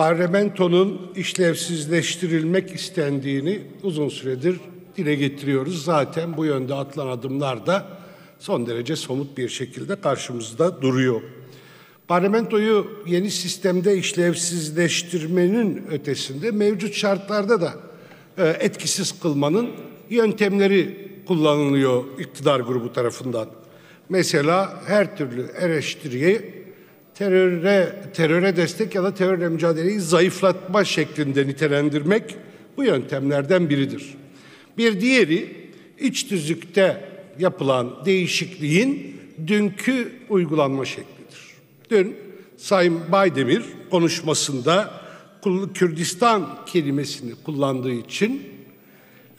parlamentonun işlevsizleştirilmek istendiğini uzun süredir dile getiriyoruz. Zaten bu yönde atılan adımlar da son derece somut bir şekilde karşımızda duruyor. Parlamentoyu yeni sistemde işlevsizleştirmenin ötesinde mevcut şartlarda da e, etkisiz kılmanın yöntemleri kullanılıyor iktidar grubu tarafından. Mesela her türlü eleştiriyi teröre, teröre destek ya da terörle mücadeleyi zayıflatma şeklinde nitelendirmek bu yöntemlerden biridir. Bir diğeri iç tüzükte yapılan değişikliğin dünkü uygulanma şeklidir. Dün Sayın Baydemir konuşmasında Kürdistan kelimesini kullandığı için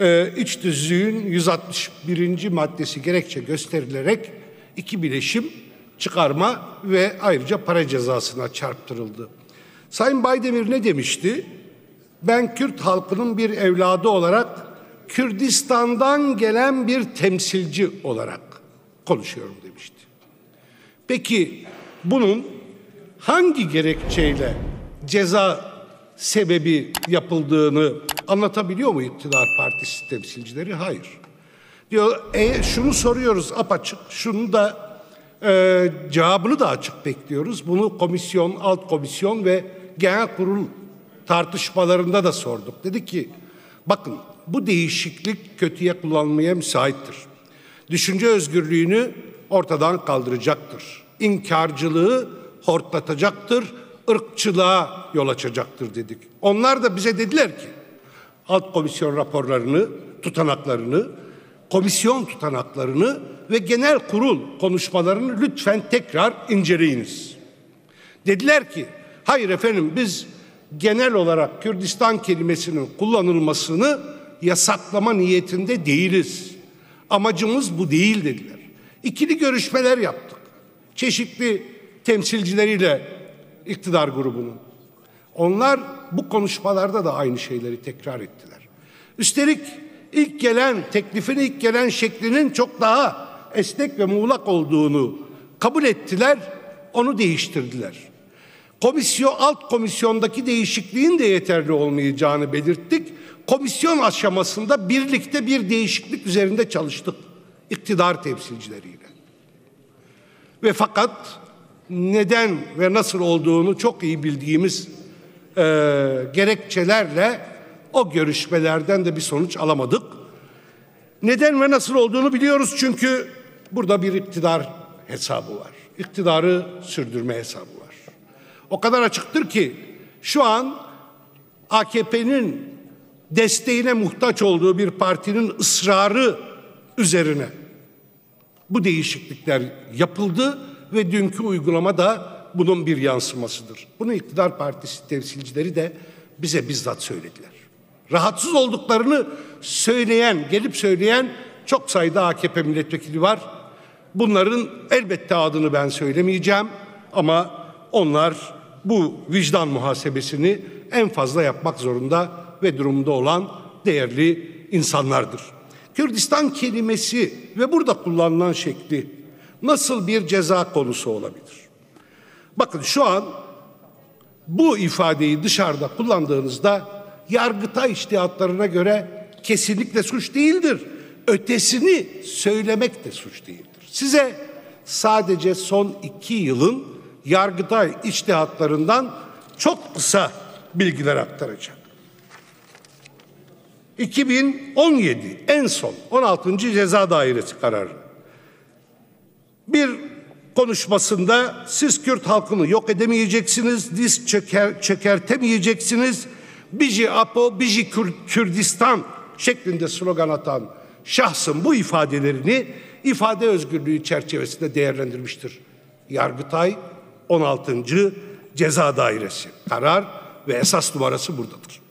e, iç tüzüğün 161. maddesi gerekçe gösterilerek iki bileşim çıkarma ve ayrıca para cezasına çarptırıldı. Sayın Baydemir ne demişti? Ben Kürt halkının bir evladı olarak Kürdistan'dan gelen bir temsilci olarak konuşuyorum demişti. Peki bunun hangi gerekçeyle ceza sebebi yapıldığını anlatabiliyor mu iktidar partisi temsilcileri? Hayır. Diyor, e, şunu soruyoruz apaçık, şunu da e, cevabını da açık bekliyoruz. Bunu komisyon, alt komisyon ve genel kurul tartışmalarında da sorduk. Dedi ki bakın bu değişiklik kötüye kullanmaya müsaittir. Düşünce özgürlüğünü ortadan kaldıracaktır. İnkarcılığı hortlatacaktır, ırkçılığa yol açacaktır dedik. Onlar da bize dediler ki alt komisyon raporlarını, tutanaklarını, komisyon tutanaklarını ve genel kurul konuşmalarını lütfen tekrar inceleyiniz. Dediler ki hayır efendim biz genel olarak Kürdistan kelimesinin kullanılmasını yasaklama niyetinde değiliz. Amacımız bu değil dediler. İkili görüşmeler yaptık. Çeşitli temsilcileriyle iktidar grubunun. Onlar bu konuşmalarda da aynı şeyleri tekrar ettiler. Üstelik ilk gelen teklifin ilk gelen şeklinin çok daha esnek ve muğlak olduğunu kabul ettiler, onu değiştirdiler. Komisyon alt komisyondaki değişikliğin de yeterli olmayacağını belirttik. Komisyon aşamasında birlikte bir değişiklik üzerinde çalıştık iktidar temsilcileriyle. Ve fakat neden ve nasıl olduğunu çok iyi bildiğimiz e, gerekçelerle o görüşmelerden de bir sonuç alamadık. Neden ve nasıl olduğunu biliyoruz çünkü burada bir iktidar hesabı var. İktidarı sürdürme hesabı var. O kadar açıktır ki şu an AKP'nin desteğine muhtaç olduğu bir partinin ısrarı üzerine bu değişiklikler yapıldı ve dünkü uygulama da bunun bir yansımasıdır. Bunu iktidar partisi temsilcileri de bize bizzat söylediler. Rahatsız olduklarını söyleyen, gelip söyleyen çok sayıda AKP milletvekili var. Bunların elbette adını ben söylemeyeceğim ama onlar bu vicdan muhasebesini en fazla yapmak zorunda ve durumda olan değerli insanlardır. Kürdistan kelimesi ve burada kullanılan şekli nasıl bir ceza konusu olabilir? Bakın şu an bu ifadeyi dışarıda kullandığınızda yargıta iştihatlarına göre kesinlikle suç değildir. Ötesini söylemek de suç değildir. Size sadece son iki yılın yargıtay içtihatlarından çok kısa bilgiler aktaracağım. 2017 en son 16. Ceza Dairesi kararı. Bir konuşmasında siz Kürt halkını yok edemeyeceksiniz, diz çöker, çökertemeyeceksiniz. Biji Apo, Biji Kürdistan şeklinde slogan atan şahsın bu ifadelerini ifade özgürlüğü çerçevesinde değerlendirmiştir. Yargıtay 16. Ceza Dairesi karar ve esas numarası buradadır.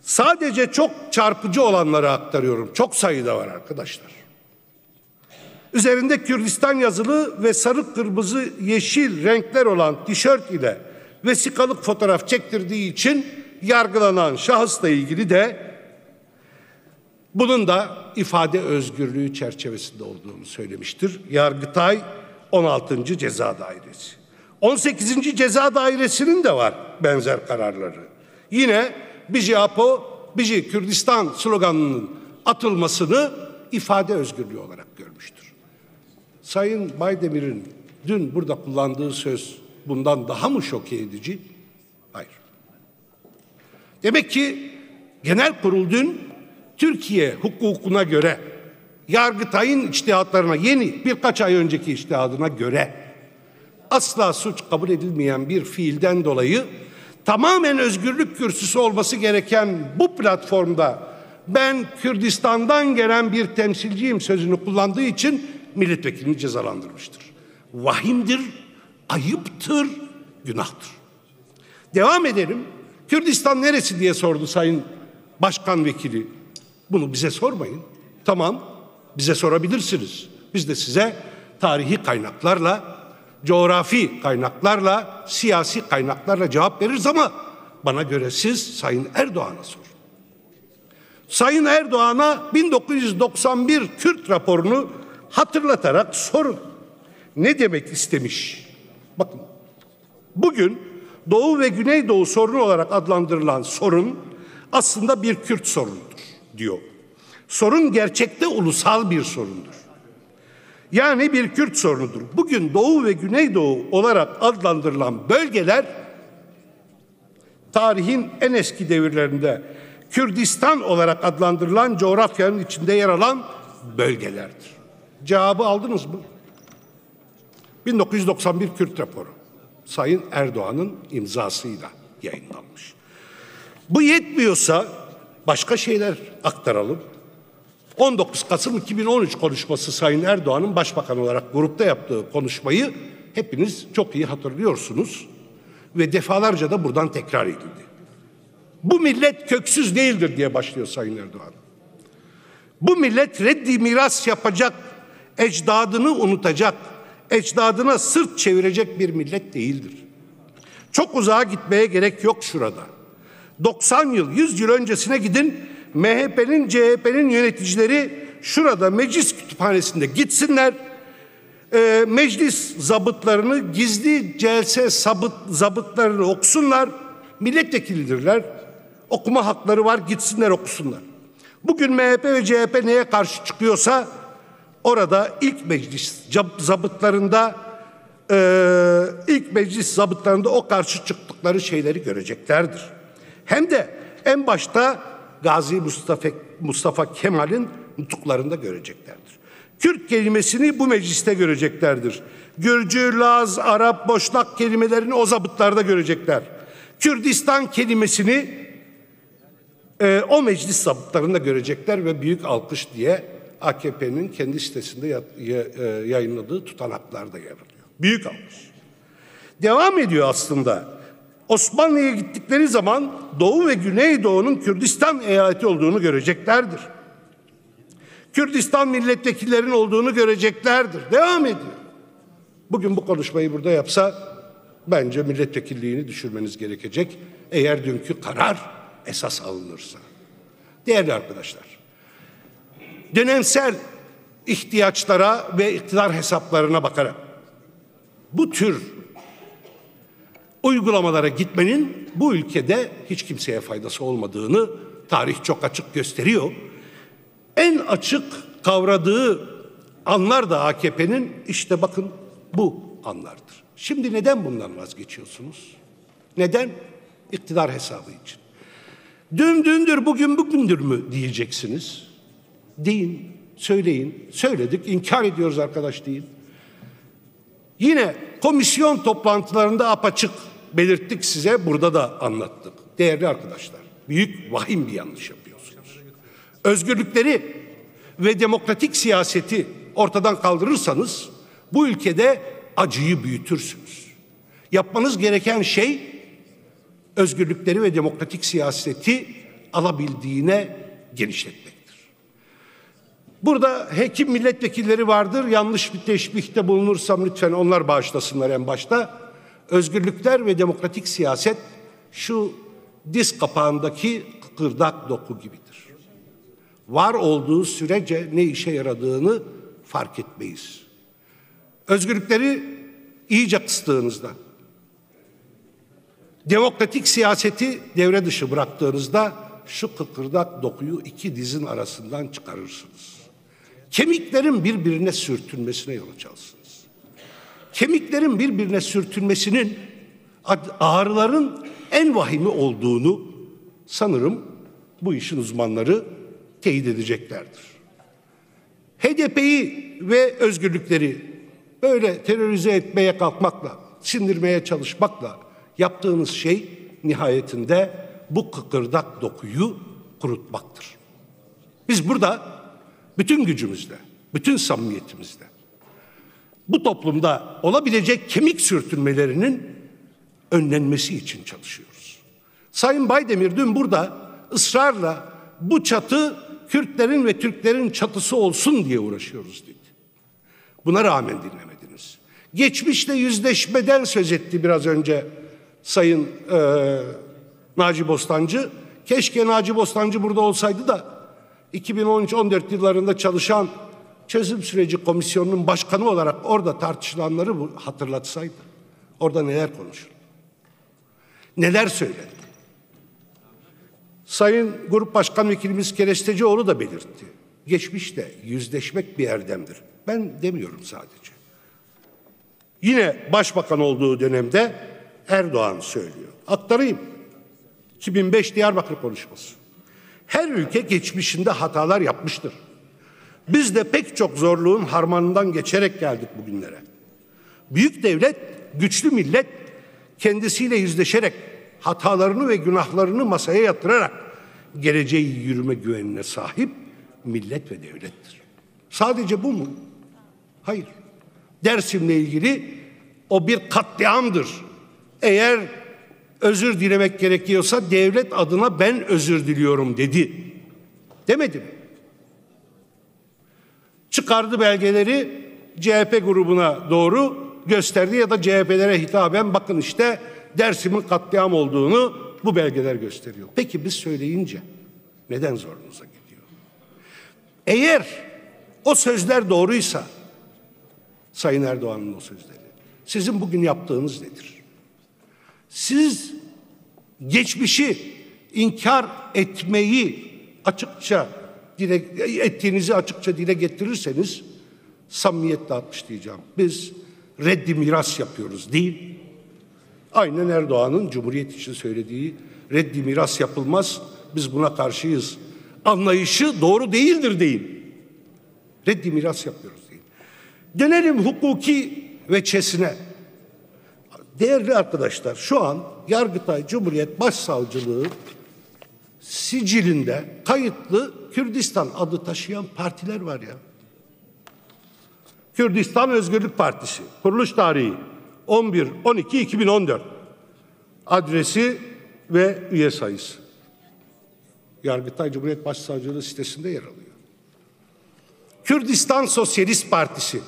Sadece çok çarpıcı olanları aktarıyorum. Çok sayıda var arkadaşlar. Üzerinde Kürdistan yazılı ve sarı kırmızı yeşil renkler olan tişört ile vesikalık fotoğraf çektirdiği için yargılanan şahısla ilgili de bunun da ifade özgürlüğü çerçevesinde olduğunu söylemiştir. Yargıtay 16. Ceza Dairesi. 18. Ceza Dairesi'nin de var benzer kararları. Yine Biji Apo, Biji Kürdistan sloganının atılmasını ifade özgürlüğü olarak görmüştür. Sayın Baydemir'in dün burada kullandığı söz bundan daha mı şok edici? Hayır. Demek ki genel kurul dün Türkiye hukukuna göre Yargıtay'ın içtihatlarına yeni birkaç ay önceki içtihadına göre asla suç kabul edilmeyen bir fiilden dolayı tamamen özgürlük kürsüsü olması gereken bu platformda ben Kürdistan'dan gelen bir temsilciyim sözünü kullandığı için milletvekilini cezalandırmıştır. Vahimdir, ayıptır, günahtır. Devam edelim. Kürdistan neresi diye sordu Sayın Başkan Vekili. Bunu bize sormayın. Tamam, bize sorabilirsiniz. Biz de size tarihi kaynaklarla, coğrafi kaynaklarla, siyasi kaynaklarla cevap veririz ama bana göre siz Sayın Erdoğan'a sorun. Sayın Erdoğan'a 1991 Kürt raporunu hatırlatarak sorun. Ne demek istemiş? Bakın bugün Doğu ve Güneydoğu sorunu olarak adlandırılan sorun aslında bir Kürt sorunudur diyor. Sorun gerçekte ulusal bir sorundur. Yani bir Kürt sorunudur. Bugün Doğu ve Güneydoğu olarak adlandırılan bölgeler tarihin en eski devirlerinde Kürdistan olarak adlandırılan coğrafyanın içinde yer alan bölgelerdir. Cevabı aldınız mı? 1991 Kürt raporu. Sayın Erdoğan'ın imzasıyla yayınlanmış. Bu yetmiyorsa başka şeyler aktaralım. 19 Kasım 2013 konuşması Sayın Erdoğan'ın başbakan olarak grupta yaptığı konuşmayı hepiniz çok iyi hatırlıyorsunuz ve defalarca da buradan tekrar edildi. Bu millet köksüz değildir diye başlıyor Sayın Erdoğan. Bu millet reddi miras yapacak, ecdadını unutacak, ecdadına sırt çevirecek bir millet değildir. Çok uzağa gitmeye gerek yok şurada. 90 yıl, 100 yıl öncesine gidin. MHP'nin, CHP'nin yöneticileri şurada meclis kütüphanesinde gitsinler. E, meclis zabıtlarını, gizli celse sabıt, zabıtlarını okusunlar. Milletvekilidirler. Okuma hakları var, gitsinler okusunlar. Bugün MHP ve CHP neye karşı çıkıyorsa orada ilk meclis zabıtlarında e, ilk meclis zabıtlarında o karşı çıktıkları şeyleri göreceklerdir. Hem de en başta Gazi Mustafa, Mustafa Kemal'in nutuklarında göreceklerdir. Kürt kelimesini bu mecliste göreceklerdir. Gürcü, Laz, Arap, Boşnak kelimelerini o zabıtlarda görecekler. Kürdistan kelimesini e, o meclis zabıtlarında görecekler ve büyük alkış diye AKP'nin kendi sitesinde ya, e, yayınladığı tutanaklarda yer alıyor. Büyük alkış. Devam ediyor aslında. Osmanlı'ya gittikleri zaman Doğu ve Güneydoğu'nun Kürdistan eyaleti olduğunu göreceklerdir. Kürdistan milletvekillerinin olduğunu göreceklerdir. Devam ediyor. Bugün bu konuşmayı burada yapsa bence milletvekilliğini düşürmeniz gerekecek. Eğer dünkü karar esas alınırsa. Değerli arkadaşlar, dönemsel ihtiyaçlara ve iktidar hesaplarına bakarak bu tür uygulamalara gitmenin bu ülkede hiç kimseye faydası olmadığını tarih çok açık gösteriyor. En açık kavradığı anlar da AKP'nin işte bakın bu anlardır. Şimdi neden bundan vazgeçiyorsunuz? Neden? İktidar hesabı için. Dün dündür, bugün bugündür mü diyeceksiniz. Deyin, söyleyin. Söyledik, inkar ediyoruz arkadaş deyin. Yine komisyon toplantılarında apaçık belirttik size, burada da anlattık. Değerli arkadaşlar, büyük vahim bir yanlış yapıyorsunuz. Özgürlükleri ve demokratik siyaseti ortadan kaldırırsanız bu ülkede acıyı büyütürsünüz. Yapmanız gereken şey özgürlükleri ve demokratik siyaseti alabildiğine genişletmektir. Burada hekim milletvekilleri vardır. Yanlış bir teşbihte bulunursam lütfen onlar bağışlasınlar en başta. Özgürlükler ve demokratik siyaset şu diz kapağındaki kıkırdak doku gibidir. Var olduğu sürece ne işe yaradığını fark etmeyiz. Özgürlükleri iyice kıstığınızda, Demokratik siyaseti devre dışı bıraktığınızda şu kıkırdak dokuyu iki dizin arasından çıkarırsınız. Kemiklerin birbirine sürtünmesine yol açarsınız. Kemiklerin birbirine sürtünmesinin ağrıların en vahimi olduğunu sanırım bu işin uzmanları teyit edeceklerdir. HDP'yi ve özgürlükleri böyle terörize etmeye kalkmakla, sindirmeye çalışmakla yaptığınız şey nihayetinde bu kıkırdak dokuyu kurutmaktır. Biz burada bütün gücümüzle, bütün samimiyetimizle bu toplumda olabilecek kemik sürtünmelerinin önlenmesi için çalışıyoruz. Sayın Baydemir dün burada ısrarla bu çatı Kürtlerin ve Türklerin çatısı olsun diye uğraşıyoruz dedi. Buna rağmen dinlemediniz. Geçmişte yüzleşmeden söz etti biraz önce Sayın e, Naci Bostancı. Keşke Naci Bostancı burada olsaydı da 2013-14 yıllarında çalışan çözüm süreci komisyonunun başkanı olarak orada tartışılanları hatırlatsaydı. Orada neler konuşuldu? Neler söylendi? Sayın Grup Başkan Vekilimiz Kerestecioğlu da belirtti. Geçmişte yüzleşmek bir erdemdir. Ben demiyorum sadece. Yine başbakan olduğu dönemde Erdoğan söylüyor. Aktarayım. 2005 Diyarbakır konuşması. Her ülke geçmişinde hatalar yapmıştır. Biz de pek çok zorluğun harmanından geçerek geldik bugünlere. Büyük devlet, güçlü millet kendisiyle yüzleşerek hatalarını ve günahlarını masaya yatırarak geleceği yürüme güvenine sahip millet ve devlettir. Sadece bu mu? Hayır. Dersim'le ilgili o bir katliamdır. Eğer özür dilemek gerekiyorsa devlet adına ben özür diliyorum dedi. Demedi mi? Çıkardı belgeleri CHP grubuna doğru gösterdi ya da CHP'lere hitaben bakın işte Dersim'in katliam olduğunu bu belgeler gösteriyor. Peki biz söyleyince neden zorunuza gidiyor? Eğer o sözler doğruysa Sayın Erdoğan'ın o sözleri sizin bugün yaptığınız nedir? Siz geçmişi inkar etmeyi açıkça dile, ettiğinizi açıkça dile getirirseniz samimiyetle alkışlayacağım. Biz reddi miras yapıyoruz değil. Aynen Erdoğan'ın Cumhuriyet için söylediği reddi miras yapılmaz. Biz buna karşıyız. Anlayışı doğru değildir deyin. Reddi miras yapıyoruz deyin. Dönelim hukuki veçesine. Değerli arkadaşlar şu an Yargıtay Cumhuriyet Başsavcılığı sicilinde kayıtlı Kürdistan adı taşıyan partiler var ya. Kürdistan Özgürlük Partisi kuruluş tarihi 11 12 2014 adresi ve üye sayısı. Yargıtay Cumhuriyet Başsavcılığı sitesinde yer alıyor. Kürdistan Sosyalist Partisi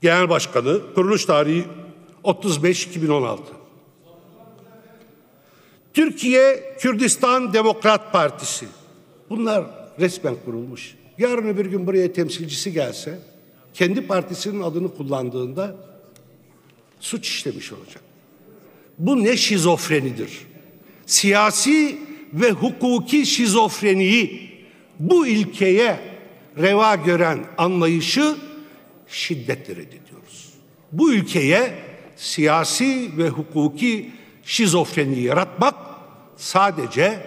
Genel Başkanı kuruluş tarihi 35-2016. Türkiye Kürdistan Demokrat Partisi. Bunlar resmen kurulmuş. Yarın öbür gün buraya temsilcisi gelse kendi partisinin adını kullandığında suç işlemiş olacak. Bu ne şizofrenidir? Siyasi ve hukuki şizofreniyi bu ilkeye reva gören anlayışı şiddetle reddediyoruz. Bu ülkeye siyasi ve hukuki şizofreni yaratmak sadece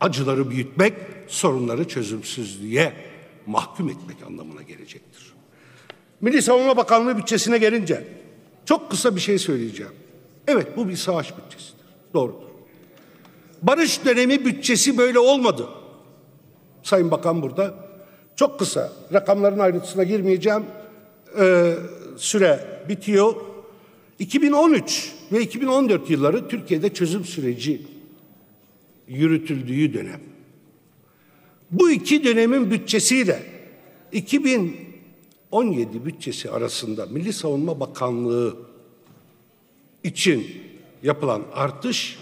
acıları büyütmek, sorunları çözümsüzlüğe mahkum etmek anlamına gelecektir. Milli Savunma Bakanlığı bütçesine gelince çok kısa bir şey söyleyeceğim. Evet bu bir savaş bütçesidir. Doğrudur. Barış dönemi bütçesi böyle olmadı. Sayın Bakan burada. Çok kısa rakamların ayrıntısına girmeyeceğim. Ee, süre bitiyor. 2013 ve 2014 yılları Türkiye'de çözüm süreci yürütüldüğü dönem. Bu iki dönemin bütçesiyle 2017 bütçesi arasında Milli Savunma Bakanlığı için yapılan artış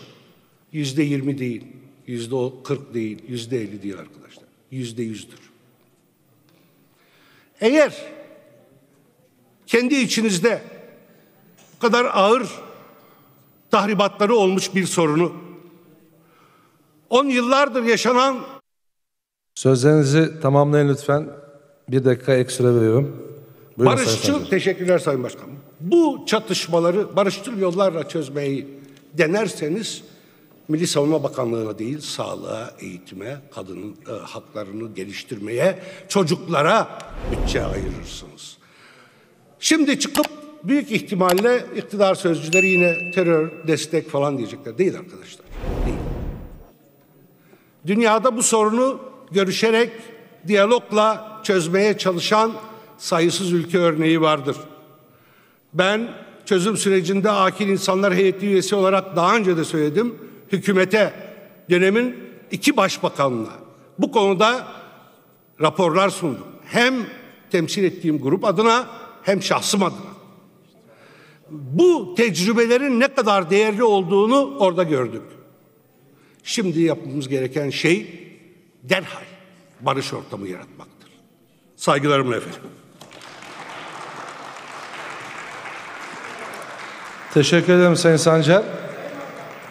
yüzde yirmi değil, yüzde kırk değil, yüzde elli değil arkadaşlar. Yüzde yüzdür. Eğer kendi içinizde bu kadar ağır tahribatları olmuş bir sorunu. 10 yıllardır yaşanan Sözlerinizi tamamlayın lütfen. Bir dakika ekstra veriyorum. Buyurun Sayın barışçıl, Sancar. teşekkürler Sayın Başkanım. Bu çatışmaları barışçıl yollarla çözmeyi denerseniz Milli Savunma Bakanlığı'na değil, sağlığa, eğitime, kadının e, haklarını geliştirmeye, çocuklara bütçe ayırırsınız. Şimdi çıkıp büyük ihtimalle iktidar sözcüleri yine terör, destek falan diyecekler. Değil arkadaşlar. Değil. Dünyada bu sorunu görüşerek, diyalogla çözmeye çalışan sayısız ülke örneği vardır. Ben çözüm sürecinde akil insanlar heyeti üyesi olarak daha önce de söyledim. Hükümete, dönemin iki başbakanına bu konuda raporlar sundum. Hem temsil ettiğim grup adına hem şahsım adına. Bu tecrübelerin ne kadar değerli olduğunu orada gördük. Şimdi yapmamız gereken şey derhal barış ortamı yaratmaktır. Saygılarımla efendim. Teşekkür ederim Sayın Sancar.